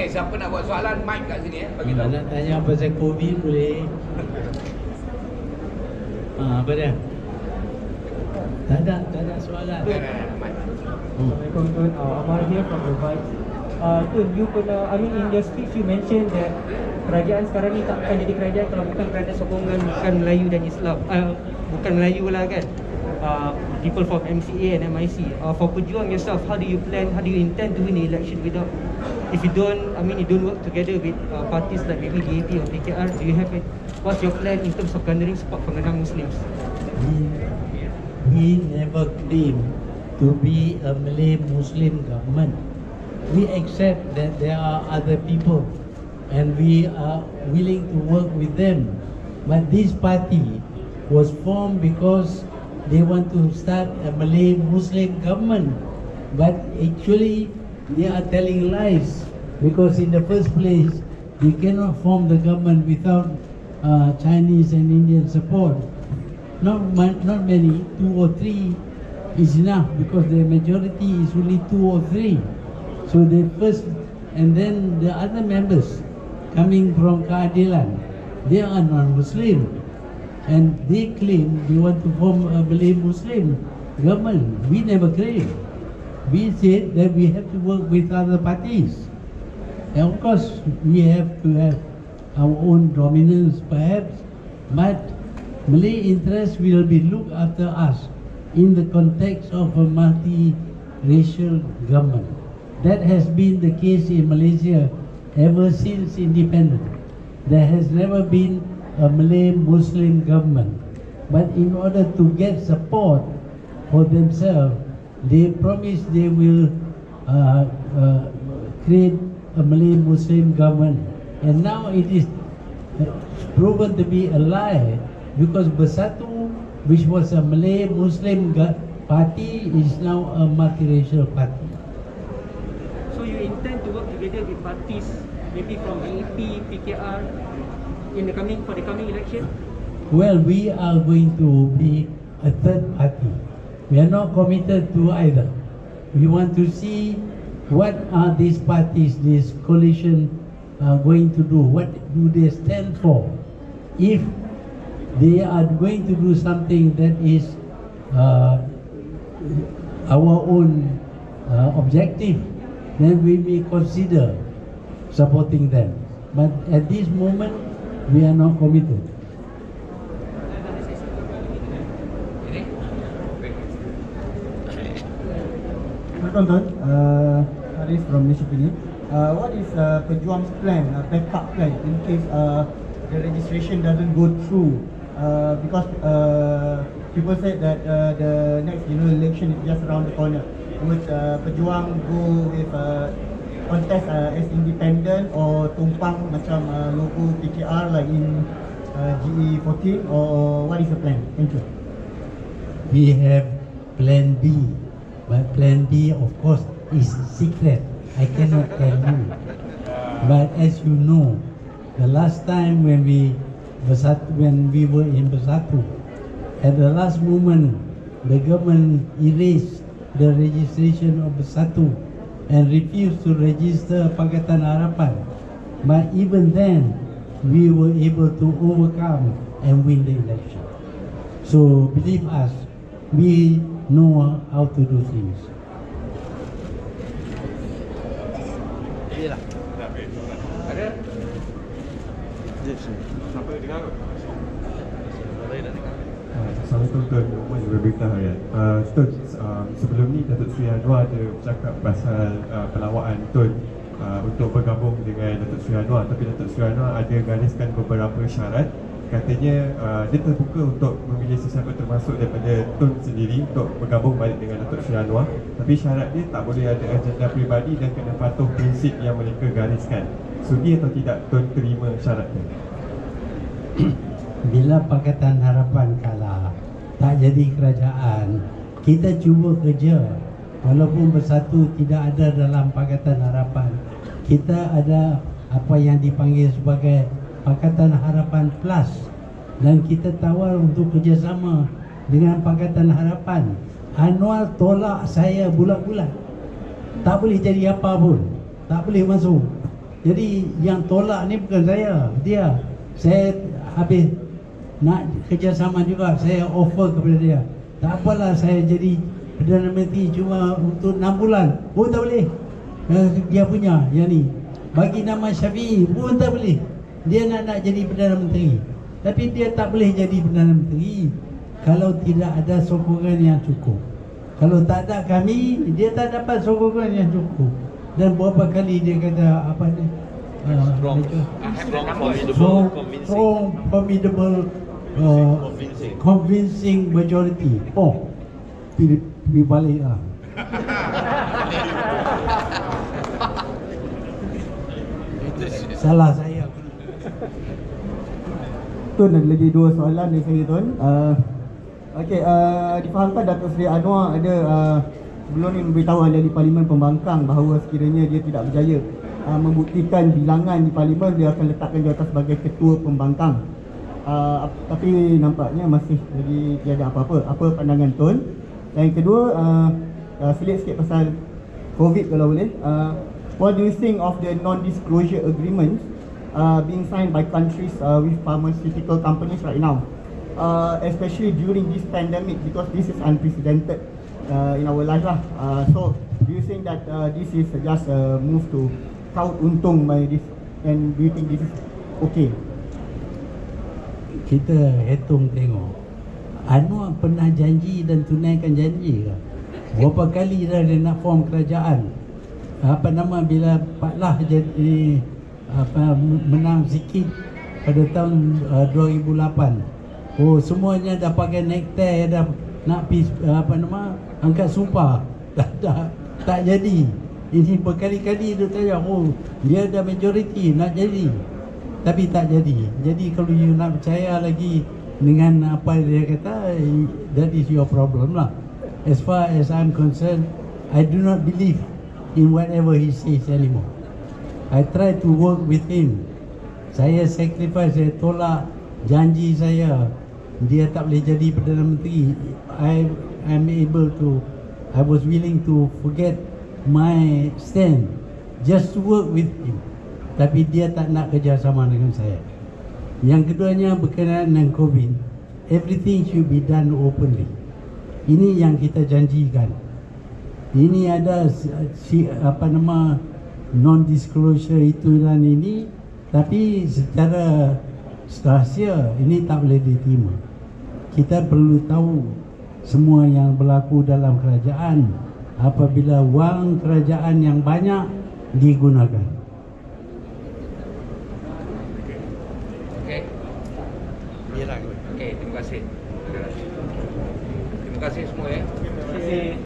Okey, siapa nak buat soalan, mic kat sini eh. Bagi tahu. nak tanya pasal COVID boleh. Ha, apa dia? Tak ada, tak ada soalan. Hmm. Assalamualaikum Tun, uh, Amar here from Vibes uh, Tun, you pernah, I mean in your speech you mentioned that Kerajaan sekarang ni takkan jadi kerajaan kalau bukan kerana sokongan bukan Melayu dan Islam uh, Bukan Melayu lah kan uh, People from MCA and MIC uh, For Pejuang yourself, how do you plan, how do you intend to win the election without If you don't, I mean you don't work together with uh, parties like maybe DAP or PKR Do you have it, what's your plan in terms of garnering support from the non-Muslims? We, we never claim to be a Malay Muslim government. We accept that there are other people and we are willing to work with them. But this party was formed because they want to start a Malay Muslim government. But actually, they are telling lies because in the first place, they cannot form the government without uh, Chinese and Indian support. Not, not many, two or three is enough because the majority is only two or three. So the first, and then the other members coming from Keadilan, they are non-Muslim. And they claim they want to form a Malay Muslim government. We never claim. We said that we have to work with other parties. And of course, we have to have our own dominance perhaps, but Malay interests will be looked after us in the context of a multi-racial government. That has been the case in Malaysia ever since independence. There has never been a Malay Muslim government. But in order to get support for themselves, they promise they will uh, uh, create a Malay Muslim government. And now it is uh, proven to be a lie because Bersatu, which was a Malay Muslim party, is now a multiracial party. So you intend to work together with parties, maybe from AEP, PKR, in the coming for the coming election? Well, we are going to be a third party. We are not committed to either. We want to see what are these parties, this coalition, are going to do. What do they stand for? If they are going to do something that is uh, our own uh, objective, then we may consider supporting them. But at this moment, we are not committed. Ini. Welcome Tuan, uh, Arif from Malaysia Pini. Uh, what is uh, Pejuang's plan, uh, backup plan in case uh, the registration doesn't go through? Uh, because uh, people said that uh, the next general election is just around the corner. Would uh, Pejuang go with uh, contest uh, as independent or tumpang macam uh, logo PKR like in uh, GE14 or what is the plan? Thank you. we have plan B. But plan B, of course, is secret. I cannot tell you. But as you know, the last time when we bersatu, when we were in Bersatu, at the last moment, the government erased the registration of Bersatu and refused to register Pakatan Harapan. But even then, we were able to overcome and win the election. So believe us, we know how to do things. Ada? Uh, Assalamualaikum Tuan Muhammad Berberita Harian uh, Tuan, uh, sebelum ni Datuk Seri Anwar ada bercakap pasal uh, pelawaan Tuan uh, untuk bergabung dengan Datuk Seri Anwar. Tapi Datuk Seri Anwar ada gariskan beberapa syarat. Katanya uh, dia terbuka untuk memilih sesiapa termasuk daripada Tun sendiri untuk bergabung balik dengan Datuk Seri Anwar. Tapi syarat dia tak boleh ada agenda peribadi dan kena patuh prinsip yang mereka gariskan. Sudi atau tidak Tun terima syaratnya? Bila Pakatan Harapan kalah, tak jadi kerajaan, kita cuba kerja. Walaupun bersatu tidak ada dalam Pakatan Harapan, kita ada apa yang dipanggil sebagai Pakatan Harapan Plus dan kita tawar untuk kerjasama dengan Pakatan Harapan. Anwar tolak saya bulat-bulat. Tak boleh jadi apa pun. Tak boleh masuk. Jadi yang tolak ni bukan saya, dia. Saya habis nak kerjasama juga, saya offer kepada dia. Tak apalah saya jadi Perdana Menteri cuma untuk 6 bulan. Oh tak boleh. Eh, Dia punya yang ni. Bagi nama Syafi'i pun tak boleh. Dia nak nak jadi Perdana Menteri. Tapi dia tak boleh jadi Perdana Menteri kalau tidak ada sokongan yang cukup. Kalau tak ada kami, dia tak dapat sokongan yang cukup. Dan berapa kali dia kata apa ni? Uh, Strong, dia- strong, formidable, strong, formidable, uh, Convincing. convincing majority. Oh, pilih, pilih balik lah. Salah saya. Tun ada lagi dua soalan dari saya Tun. Uh, Okey, uh, difahamkan Datuk Seri Anwar ada uh, sebelum ni memberitahu ahli parlimen pembangkang bahawa sekiranya dia tidak berjaya uh, membuktikan bilangan di parlimen dia akan letakkan jawatan sebagai ketua pembangkang. Uh, ap- tapi nampaknya masih lagi tiada apa-apa. Apa pandangan Tun? Dan yang kedua, uh, uh, selit sikit pasal COVID kalau boleh. Uh, what do you think of the non-disclosure agreements uh, being signed by countries uh, with pharmaceutical companies right now, uh, especially during this pandemic because this is unprecedented uh, in our life lah. Uh, so, do you think that uh, this is just a move to kaut untung by this, and do you think this is okay? Kita hitung tengok. Anwar pernah janji dan tunaikan janji ke? Berapa kali dah dia nak form kerajaan? Apa nama bila Pak Lah jadi apa menang sikit pada tahun uh, 2008 Oh semuanya dah pakai nektar dah nak pis, apa nama angkat sumpah. Tak, tak, tak jadi. Ini berkali-kali dia tanya oh dia ada majoriti nak jadi tapi tak jadi. Jadi kalau you nak percaya lagi dengan apa dia kata, that is your problem lah. As far as I'm concerned, I do not believe in whatever he says anymore. I try to work with him. Saya sacrifice, saya tolak janji saya. Dia tak boleh jadi Perdana Menteri. I am able to, I was willing to forget my stand just to work with him. Tapi dia tak nak kerjasama dengan saya. Yang keduanya berkenaan dengan COVID. Everything should be done openly. Ini yang kita janjikan. Ini ada apa nama non-disclosure itu dan ini tapi secara rahsia ini tak boleh diterima. Kita perlu tahu semua yang berlaku dalam kerajaan apabila wang kerajaan yang banyak digunakan. Okey. Okey, terima kasih. Terima kasih semua ya. Terima kasih.